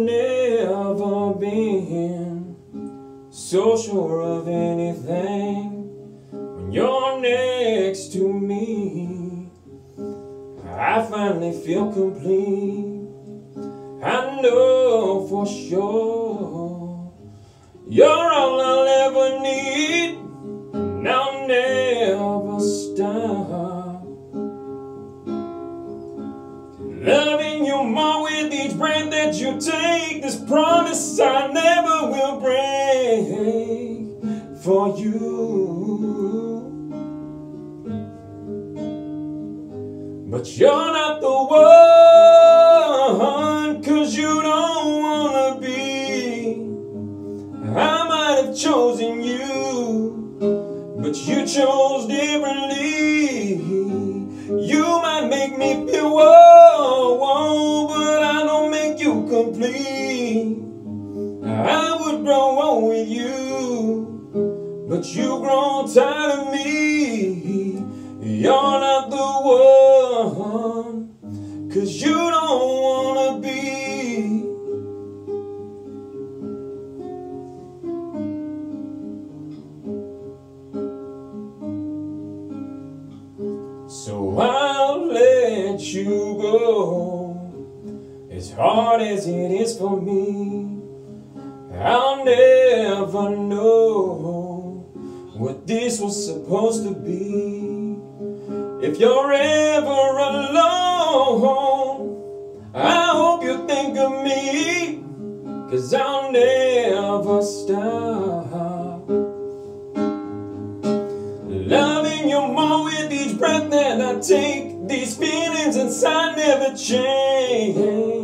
never been so sure of anything when you're next to me. I finally feel complete. I know for sure you're take. This promise I never will break for you. But you're not the one, cause you don't wanna be. I might have chosen you, but you chose differently. I would grow old with you, but you grown tired of me. You're not the one, cause you don't wanna be. So I'll let you go as hard as it is for me. I'll never know what this was supposed to be. If you're ever alone, I hope you think of me, cause I'll never stop. Loving you more with each breath that I take. These feelings inside never change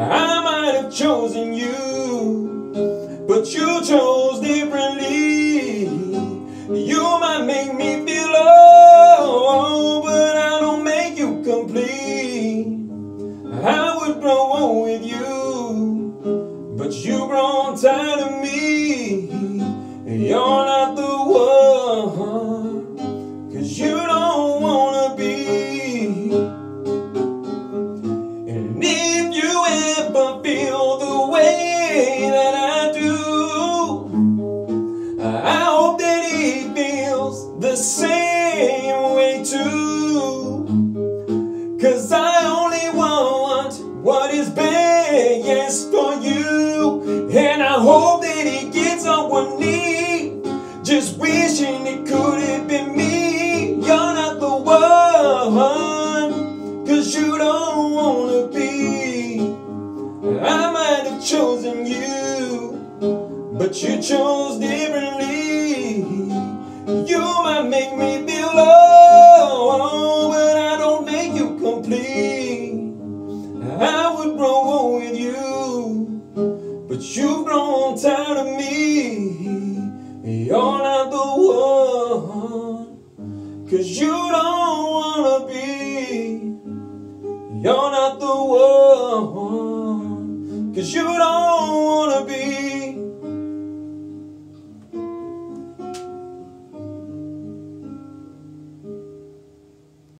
I might have chosen you, but you chose differently. You might make me feel low, but I don't make you complete. I would grow old with you, same way too. Cause I only want what is best for you. And I hope that he gets on one knee, just wishing it could have been me. You're not the one, cause you don't wanna be. I might have chosen you, but you chose differently. You might make me grown tired of me. You're not the one, cause you don't wanna be. You're not the one, cause you don't